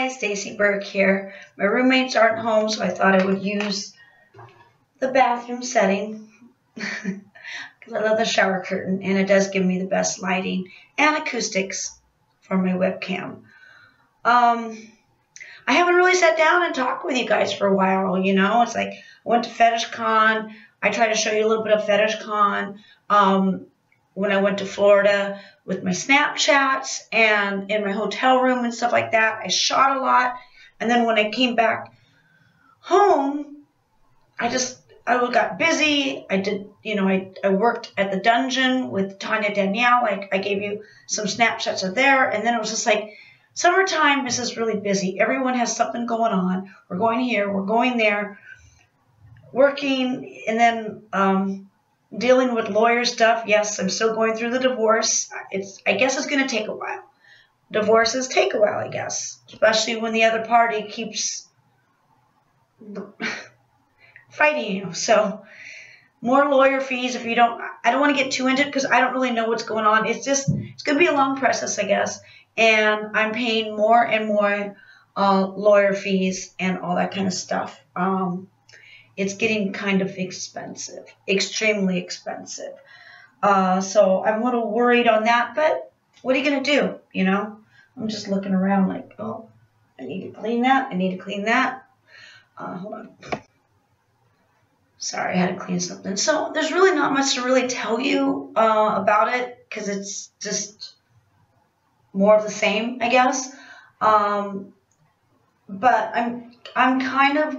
guys, Stacy Burke here. My roommates aren't home, so I thought I would use the bathroom setting because I love the shower curtain and it does give me the best lighting and acoustics for my webcam. Um, I haven't really sat down and talked with you guys for a while, you know. It's like I went to Fetish Con. I tried to show you a little bit of Fetish Con. Um, when I went to Florida with my Snapchats and in my hotel room and stuff like that. I shot a lot. And then when I came back home, I just, I got busy. I did, you know, I, I worked at the dungeon with Tanya Danielle. Like I gave you some snapshots of there. And then it was just like, summertime is really busy. Everyone has something going on. We're going here, we're going there, working. And then, um, dealing with lawyer stuff. Yes, I'm still going through the divorce. It's I guess it's going to take a while. Divorces take a while, I guess, especially when the other party keeps fighting you. So more lawyer fees if you don't I don't want to get too into it because I don't really know what's going on. It's just it's going to be a long process, I guess. And I'm paying more and more uh, lawyer fees and all that kind of stuff. Um, it's getting kind of expensive, extremely expensive. Uh, so I'm a little worried on that, but what are you going to do? You know, I'm just looking around like, oh, I need to clean that. I need to clean that. Uh, hold on. Sorry, I had to clean something. So there's really not much to really tell you uh, about it because it's just more of the same, I guess. Um, but I'm I'm kind of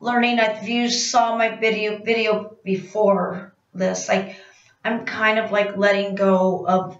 learning. If you saw my video video before this, like I'm kind of like letting go of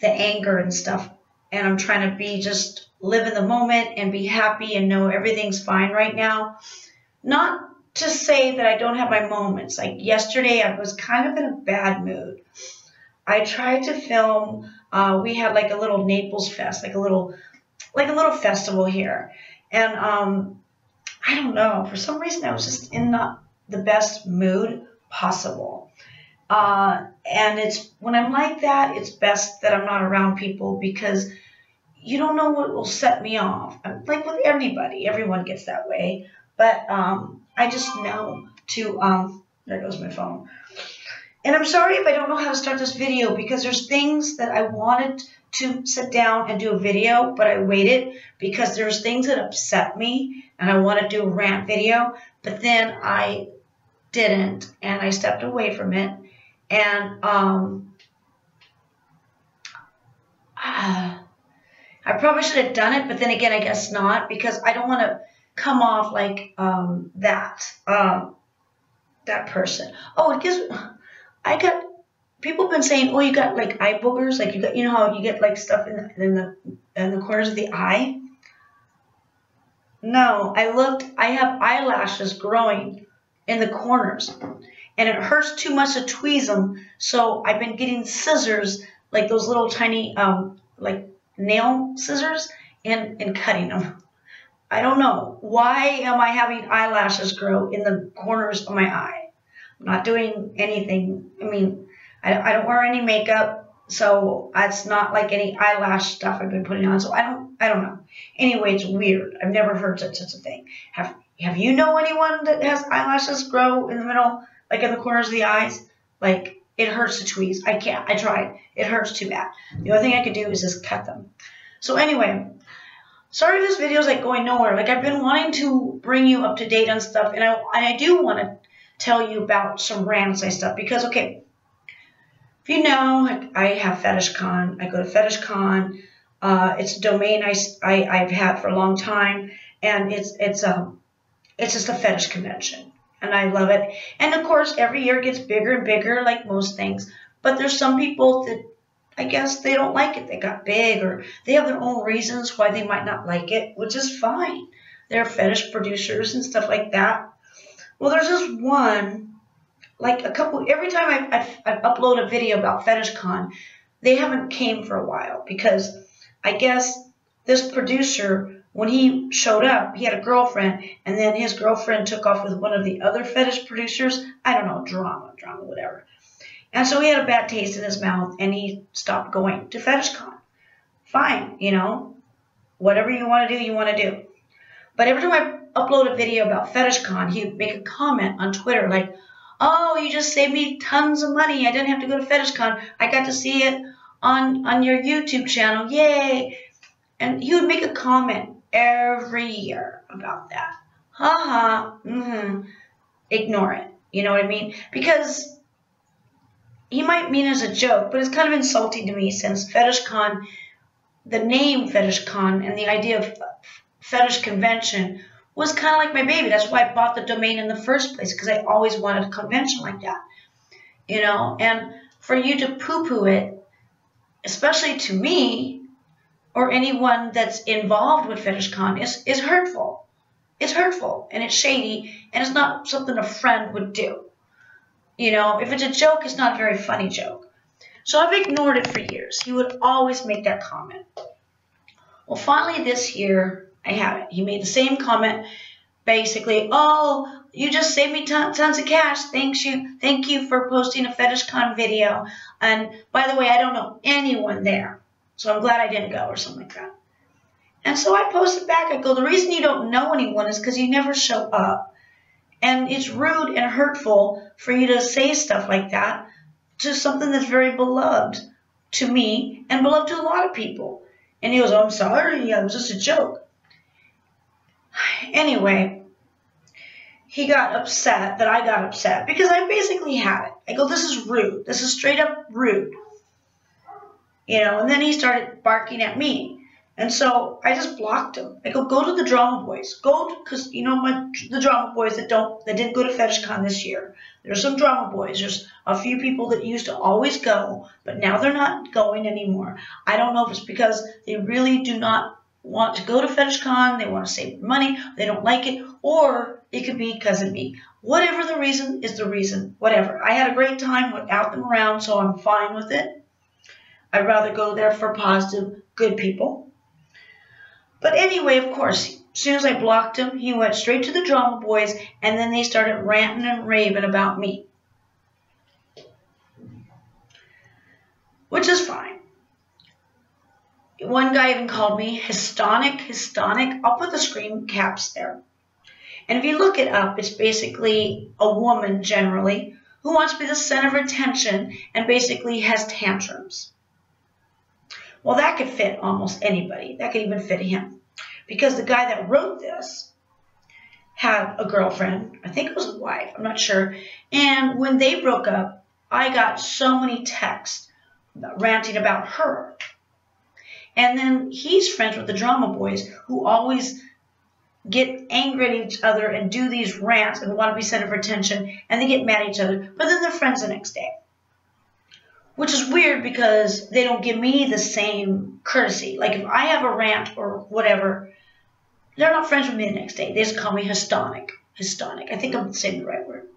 the anger and stuff, and I'm trying to be just live in the moment and be happy and know everything's fine right now. Not to say that I don't have my moments. Like yesterday, I was kind of in a bad mood. I tried to film. Uh, we had like a little Naples Fest, like a little, like a little festival here, and um, I don't know. For some reason, I was just in not the best mood possible. Uh, and it's when I'm like that, it's best that I'm not around people because you don't know what will set me off. I'm, like with everybody, everyone gets that way. But um, I just know to, um, there goes my phone. And I'm sorry if I don't know how to start this video because there's things that I wanted to sit down and do a video, but I waited because there's things that upset me and I want to do a rant video, but then I didn't and I stepped away from it. And um, uh, I probably should have done it, but then again, I guess not because I don't want to come off like um, that um, that person. Oh, it gives. I got people have been saying, oh, you got like eye boogers, like you got, you know how you get like stuff in the, in the in the corners of the eye. No, I looked. I have eyelashes growing in the corners, and it hurts too much to tweeze them. So I've been getting scissors, like those little tiny, um, like nail scissors, and and cutting them. I don't know why am I having eyelashes grow in the corners of my eye. I'm not doing anything. I mean, I, I don't wear any makeup, so it's not like any eyelash stuff I've been putting on. So I don't, I don't know. Anyway, it's weird. I've never heard such, such a thing. Have Have you know anyone that has eyelashes grow in the middle, like in the corners of the eyes? Like it hurts to tweeze. I can't. I tried. It hurts too bad. The only thing I could do is just cut them. So anyway, sorry this video is like going nowhere. Like I've been wanting to bring you up to date on stuff, and I and I do want to tell you about some and stuff because okay, if you know, I have Fetish Con. I go to FetishCon. Uh, it's a domain I, I, have had for a long time, and it's it's a um, it's just a fetish convention, and I love it. And of course, every year gets bigger and bigger, like most things. But there's some people that I guess they don't like it. They got big, or they have their own reasons why they might not like it, which is fine. They're fetish producers and stuff like that. Well, there's this one like a couple every time I, I, I upload a video about FetishCon, they haven't came for a while because I guess this producer when he showed up, he had a girlfriend, and then his girlfriend took off with one of the other fetish producers. I don't know, drama, drama, whatever. And so he had a bad taste in his mouth, and he stopped going to FetishCon. Fine, you know. Whatever you want to do, you want to do. But every time I upload a video about FetishCon, he would make a comment on Twitter like, oh, you just saved me tons of money. I didn't have to go to FetishCon. I got to see it on, on your YouTube channel. Yay. And he would make a comment every year about that. Ha ha. Mm-hmm. Ignore it. You know what I mean? Because he might mean as a joke, but it's kind of insulting to me since FetishCon, the name FetishCon and the idea of fetish convention was kind of like my baby. That's why I bought the domain in the first place because I always wanted a convention like that. You know, and for you to poo-poo it, especially to me or anyone that's involved with FetishCon, is, is hurtful. It's hurtful and it's shady and it's not something a friend would do. You know, if it's a joke, it's not a very funny joke. So I've ignored it for years. He would always make that comment. Well, finally this year, I have it. He made the same comment, basically, oh, you just saved me ton tons of cash. Thanks you. Thank you for posting a FetishCon video. And by the way, I don't know anyone there. So I'm glad I didn't go or something like that. And so I posted back, I go, the reason you don't know anyone is because you never show up. And it's rude and hurtful for you to say stuff like that to something that's very beloved to me and beloved to a lot of people. And he goes, I'm sorry. Yeah, it was just a joke. Anyway, he got upset that I got upset because I basically had it. I go, this is rude. This is straight up rude. You know, and then he started barking at me. And so I just blocked him. I go, go to the drama boys. Go, because you know my the drama boys that don't that didn't go to FetishCon this year. There's some drama boys. There's a few people that used to always go, but now they're not going anymore. I don't know if it's because they really do not want to go to FetishCon, they want to save money, they don't like it, or it could be because of me. Whatever the reason is the reason. Whatever. I had a great time without them around, so I'm fine with it. I'd rather go there for positive, good people. But anyway, of course, as soon as I blocked him, he went straight to the drama boys, and then they started ranting and raving about me. Which is fine. One guy even called me hystonic, hystonic. I'll put the screen caps there. And if you look it up, it's basically a woman generally who wants to be the center of attention and basically has tantrums. Well, that could fit almost anybody. That could even fit him. Because the guy that wrote this had a girlfriend. I think it was a wife. I'm not sure. And when they broke up, I got so many texts ranting about her. And then he's friends with the drama boys who always get angry at each other and do these rants and want to be center for attention and they get mad at each other. But then they're friends the next day which is weird because they don't give me the same courtesy. Like if I have a rant or whatever, they're not friends with me the next day. They just call me hystonic. Hystonic. I think I'm saying the right word.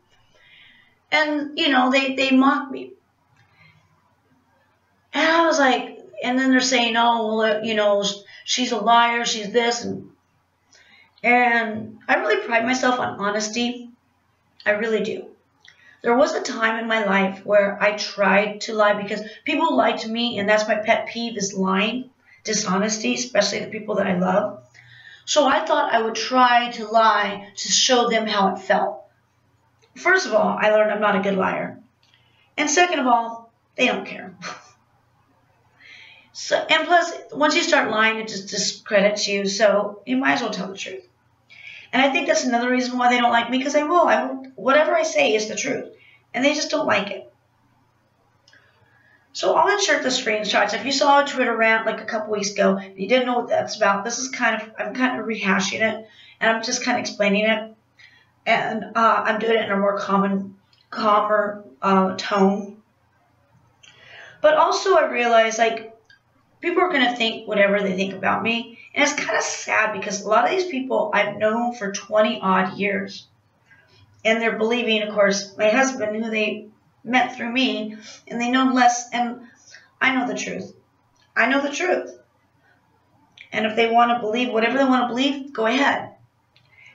And, you know, they, they mock me. And I was like, and then they're saying, oh, well, you know, she's a liar, she's this. And, and I really pride myself on honesty. I really do. There was a time in my life where I tried to lie because people lied to me, and that's my pet peeve is lying, dishonesty, especially the people that I love. So I thought I would try to lie to show them how it felt. First of all, I learned I'm not a good liar. And second of all, they don't care. so, and plus, once you start lying, it just discredits you, so you might as well tell the truth. And I think that's another reason why they don't like me because I will. I will. Whatever I say is the truth. And they just don't like it. So I'll insert the screenshots. If you saw a Twitter rant like a couple weeks ago and you didn't know what that's about, this is kind of, I'm kind of rehashing it. And I'm just kind of explaining it. And uh, I'm doing it in a more common, calmer uh, tone. But also I realize like people are going to think whatever they think about me. And it's kind of sad because a lot of these people I've known for 20 odd years. And they're believing, of course, my husband, who they met through me, and they know less. And I know the truth. I know the truth. And if they want to believe whatever they want to believe, go ahead.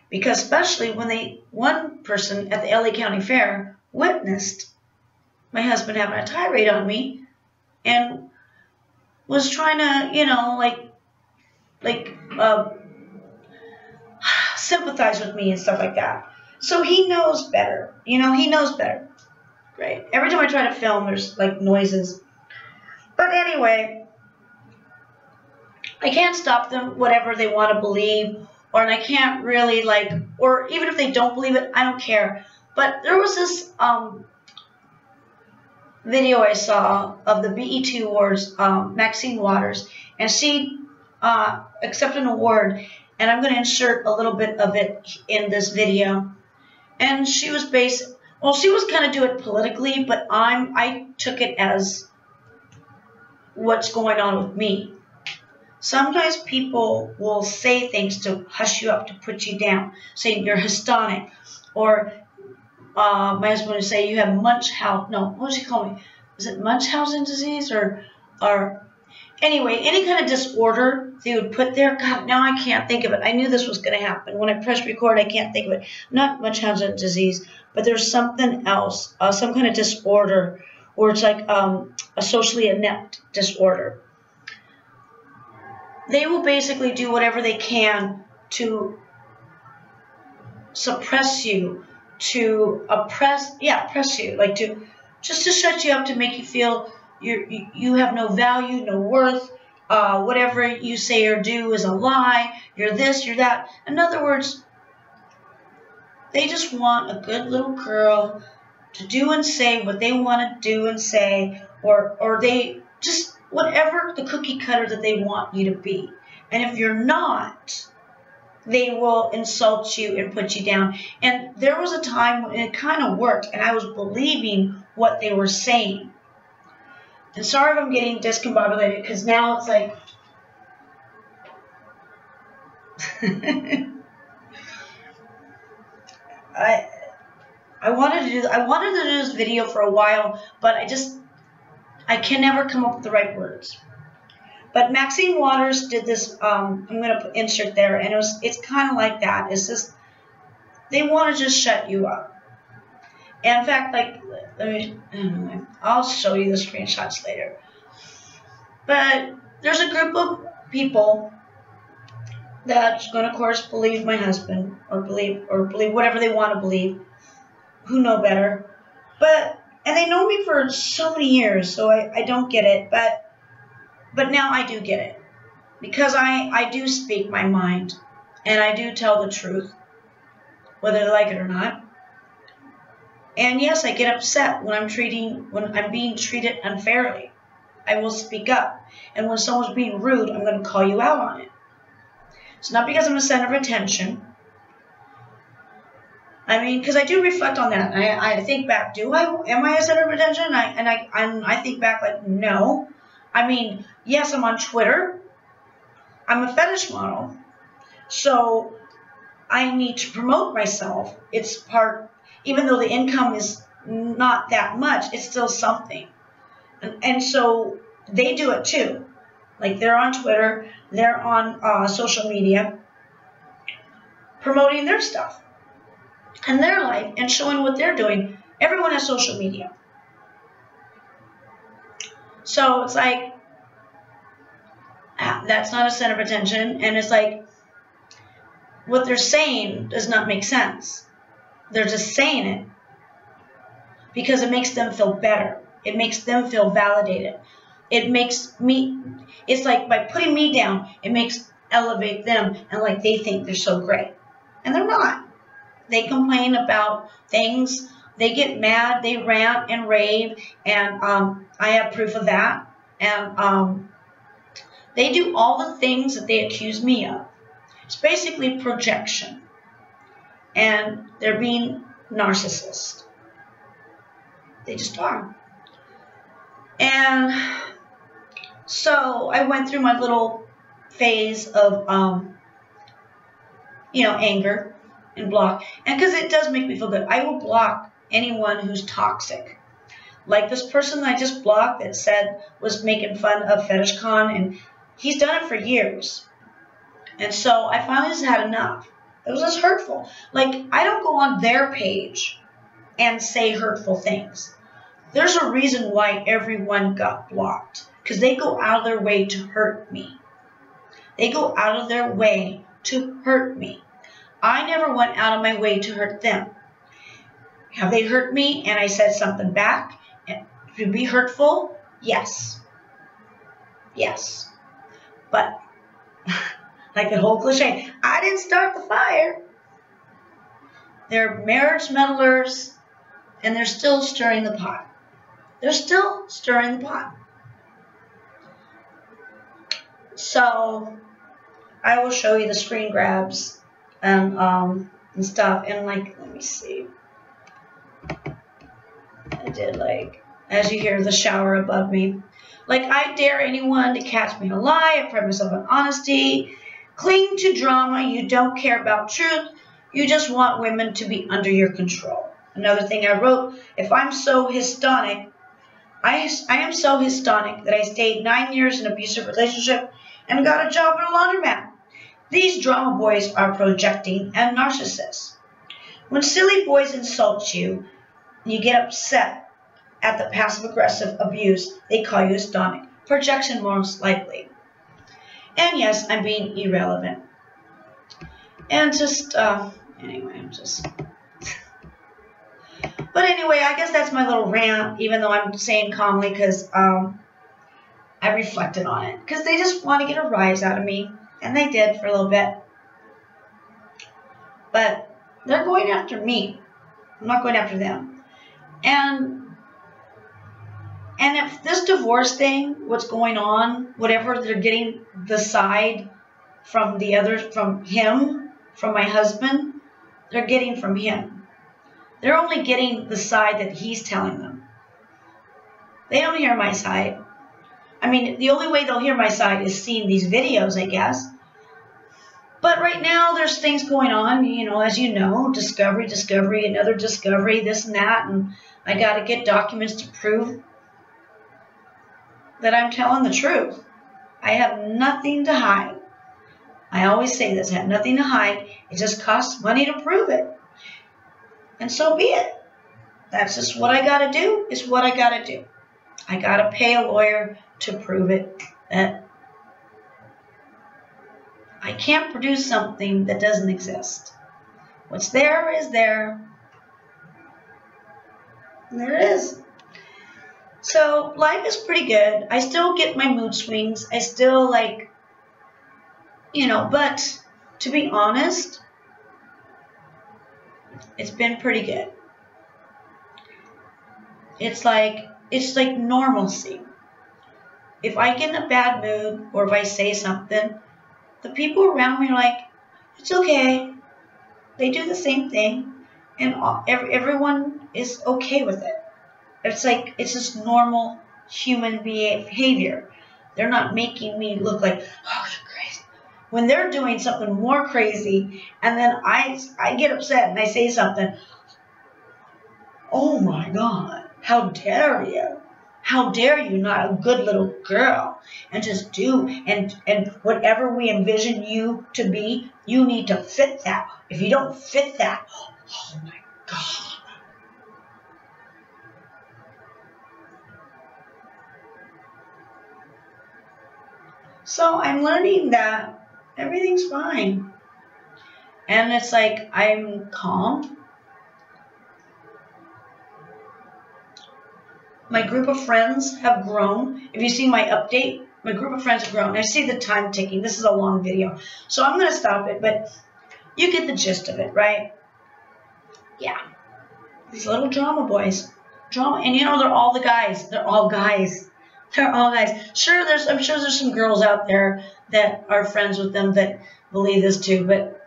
Because especially when they, one person at the LA County Fair witnessed my husband having a tirade on me and was trying to, you know, like like uh, sympathize with me and stuff like that. So he knows better. You know, he knows better. Right. Every time I try to film, there's like noises. But anyway, I can't stop them, whatever they want to believe, or and I can't really like, or even if they don't believe it, I don't care. But there was this um, video I saw of the BET Awards, um, Maxine Waters, and she uh, accepted an award, and I'm going to insert a little bit of it in this video. And she was based, well, she was going to do it politically, but I'm I took it as what's going on with me. Sometimes people will say things to hush you up, to put you down, saying you're Hispanic, or uh, my husband would say you have Munchausen. No, what does he call me? Is it Munchausen disease or or anyway any kind of disorder they would put there? God, now I can't think of it. I knew this was going to happen when I pressed record. I can't think of it. Not Munchausen disease, but there's something else, uh, some kind of disorder, or it's like um, a socially inept disorder they will basically do whatever they can to suppress you, to oppress, yeah, oppress you, like to just to shut you up, to make you feel you you have no value, no worth. Uh, whatever you say or do is a lie. You're this, you're that. In other words, they just want a good little girl to do and say what they want to do and say, or or they just whatever the cookie cutter that they want you to be. And if you're not, they will insult you and put you down. And there was a time when it kind of worked, and I was believing what they were saying. And sorry if I'm getting discombobulated, because now it's like. I I wanted to do I wanted to do this video for a while, but I just I can never come up with the right words. But Maxine Waters did this. Um, I'm going to insert there, and it was it's kind of like that. It's just they want to just shut you up. And in fact, like let me, I'll show you the screenshots later. But there's a group of people that's going to, of course, believe my husband or believe or believe whatever they want to believe, who know better. But and they know me for so many years, so I, I don't get it. But but now I do get it. Because I, I do speak my mind and I do tell the truth, whether they like it or not. And yes, I get upset when I'm treating when I'm being treated unfairly. I will speak up. And when someone's being rude, I'm going to call you out on it. It's not because I'm a center of attention. I mean, because I do reflect on that. I, I think back, do I, am I a center of attention? I, and I, and I think back like, no. I mean, yes, I'm on Twitter. I'm a fetish model. So I need to promote myself. It's part, even though the income is not that much, it's still something. And, and so they do it too. Like they're on Twitter, they're on uh, social media promoting their stuff and their life and showing what they're doing. Everyone has social media. So it's like, ah, that's not a center of attention. And it's like, what they're saying does not make sense. They're just saying it because it makes them feel better. It makes them feel validated. It makes me, it's like by putting me down, it makes elevate them and like they think they're so great. And they're not. They complain about things they get mad, they rant and rave, and um, I have proof of that. And um, they do all the things that they accuse me of. It's basically projection. And they're being narcissists. They just are. And so I went through my little phase of, um, you know, anger and block. And because it does make me feel good, I will block anyone who's toxic. Like this person I just blocked that said was making fun of FetishCon, and he's done it for years. And so I finally just had enough. It was just hurtful. Like, I don't go on their page and say hurtful things. There's a reason why everyone got blocked. Because they go out of their way to hurt me. They go out of their way to hurt me. I never went out of my way to hurt them. Have they hurt me and I said something back to be hurtful? Yes. Yes. But, like the whole cliche, I didn't start the fire. They're marriage meddlers and they're still stirring the pot. They're still stirring the pot. So, I will show you the screen grabs and um, and stuff. And like, let me see. Did like, as you hear the shower above me. Like, I dare anyone to catch me in a lie. I pride myself on honesty. Cling to drama. You don't care about truth. You just want women to be under your control. Another thing I wrote, if I'm so hystonic, I, I am so hystonic that I stayed nine years in an abusive relationship and got a job at a laundromat. These drama boys are projecting and narcissists. When silly boys insult you, you get upset at the passive-aggressive abuse, they call you hystonic. Projection most likely. And yes, I'm being irrelevant. And just, uh, anyway, I'm just... but anyway, I guess that's my little rant, even though I'm saying calmly because um, I reflected on it. Because they just want to get a rise out of me. And they did for a little bit. But they're going after me. I'm not going after them. And and if this divorce thing, what's going on, whatever they're getting the side from the other, from him, from my husband, they're getting from him. They're only getting the side that he's telling them. They don't hear my side. I mean, the only way they'll hear my side is seeing these videos, I guess. But right now, there's things going on, you know, as you know, discovery, discovery, another discovery, this and that, and I got to get documents to prove that I'm telling the truth. I have nothing to hide. I always say this, I have nothing to hide. It just costs money to prove it. And so be it. That's just what I got to do, is what I got to do. I got to pay a lawyer to prove it. That I can't produce something that doesn't exist. What's there is there. And there it is. So life is pretty good. I still get my mood swings. I still like, you know, but to be honest, it's been pretty good. It's like, it's like normalcy. If I get in a bad mood or if I say something, the people around me are like, it's okay. They do the same thing, and everyone is okay with it. It's like, it's just normal human behavior. They're not making me look like, oh, you're crazy. When they're doing something more crazy, and then I, I get upset and I say something, oh my God, how dare you? How dare you not a good little girl and just do and and whatever we envision you to be, you need to fit that. If you don't fit that, oh my God. So I'm learning that everything's fine. And it's like I'm calm My group of friends have grown. If you see my update, my group of friends have grown. I see the time ticking. This is a long video. So I'm going to stop it, but you get the gist of it, right? Yeah. These little drama boys. Drama, and you know, they're all the guys. They're all guys. They're all guys. Sure, there's, I'm sure there's some girls out there that are friends with them that believe this too, but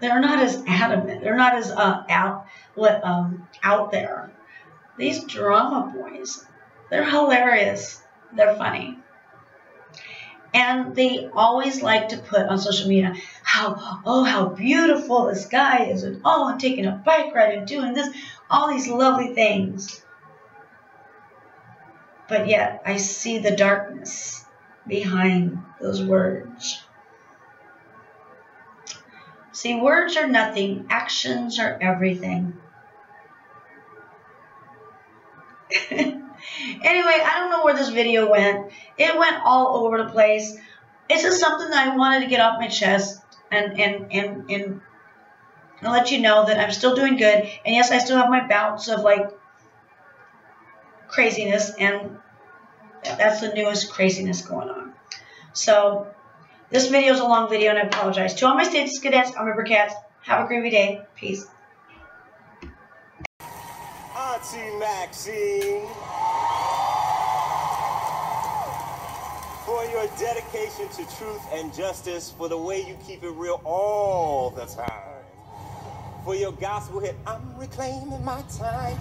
they're not as adamant. They're not as uh, out, what, um, out there. These drama boys, they're hilarious. They're funny. And they always like to put on social media how, oh, how beautiful this guy is, and oh, I'm taking a bike ride and doing this, all these lovely things. But yet, I see the darkness behind those words. See, words are nothing, actions are everything. Anyway, I don't know where this video went. It went all over the place. It's just something that I wanted to get off my chest and and and and let you know that I'm still doing good. And yes, I still have my bouts of like craziness, and that's the newest craziness going on. So this video is a long video, and I apologize. To all my Stace-Cadets, I'm River Cats. Have a groovy day. Peace. Auntie Maxine. For your dedication to truth and justice, for the way you keep it real all the time. For your gospel hit, I'm reclaiming my time.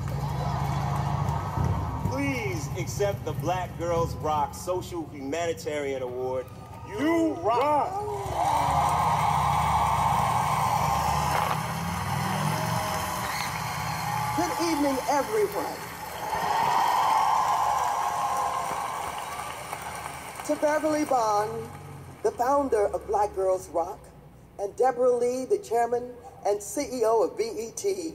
Please accept the Black Girls Rock Social Humanitarian Award. You, you rock. Good evening, everyone. To Beverly Bond, the founder of Black Girls Rock, and Debra Lee, the chairman and CEO of BET,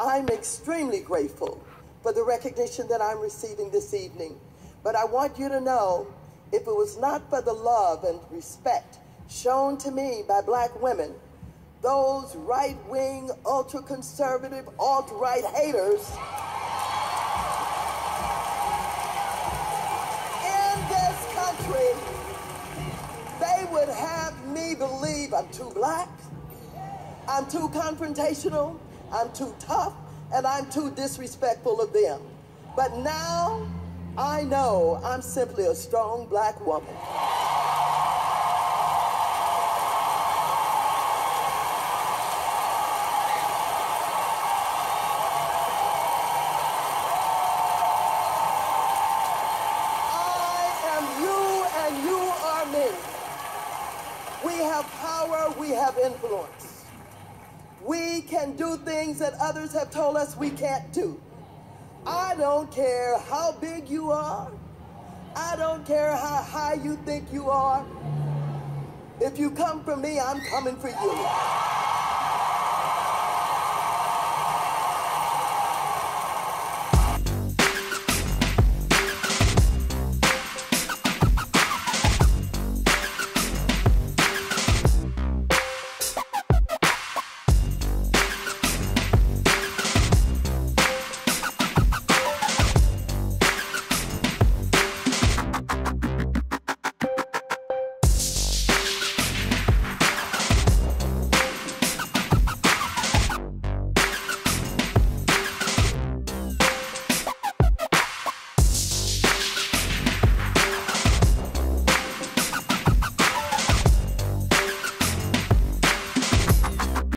I'm extremely grateful for the recognition that I'm receiving this evening. But I want you to know, if it was not for the love and respect shown to me by black women, those right-wing, ultra-conservative, alt-right haters in this country, they would have me believe I'm too black, I'm too confrontational, I'm too tough, and I'm too disrespectful of them. But now, I know I'm simply a strong black woman. I am you and you are me. We have power, we have influence. We can do things that others we can't do. I don't care how big you are. I don't care how high you think you are. If you come for me, I'm coming for you.